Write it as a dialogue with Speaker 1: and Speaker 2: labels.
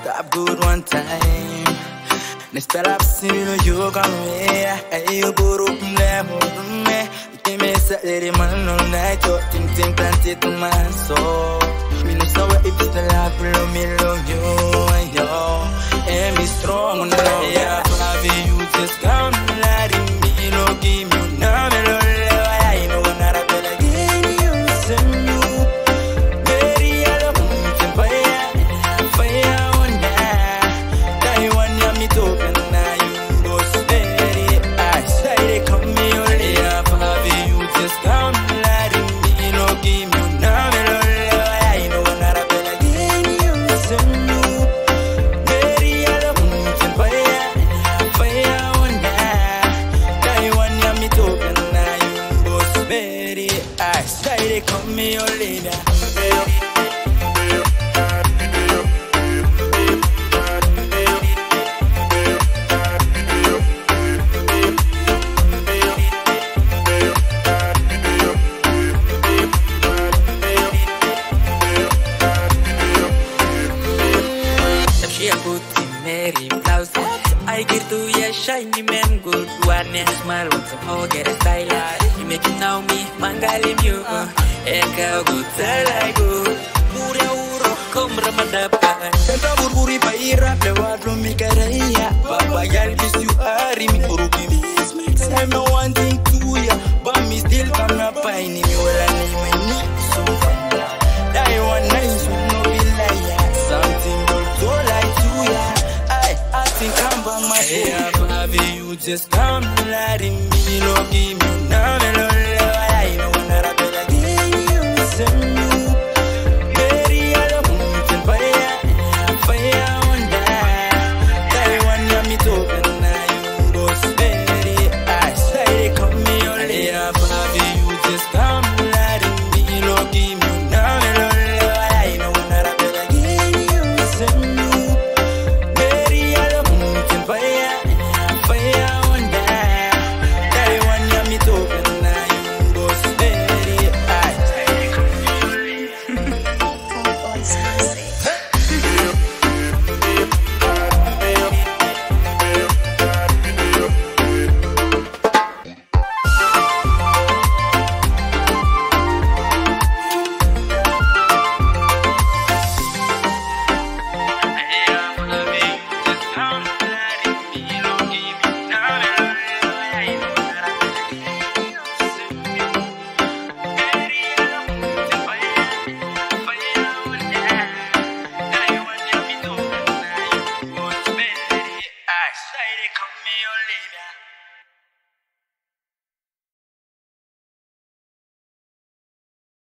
Speaker 1: Stop good one time. Nespera possível jogar meia Aí eu por o problema do me Me sair man no night Yo ting ting planted to my soul Me no saw if it's the life below me love you and Yo, and me strong on the yeah
Speaker 2: booty Mary blouse I get to shiny smile with some hoe get a style You make you know me mangalim you Eka good I go Mura uro kom ramadapa
Speaker 1: Senta burburi pa irap lewat lo mi karaya Papa gal kiss you ari mi urubi mi Say me one thing to ya But me still come na pa ini mi wala ni so fanda Die one we no be Something will do like to ya I, I think I'm by my Hey, baby, you just come let me no give me mio oh, Lina.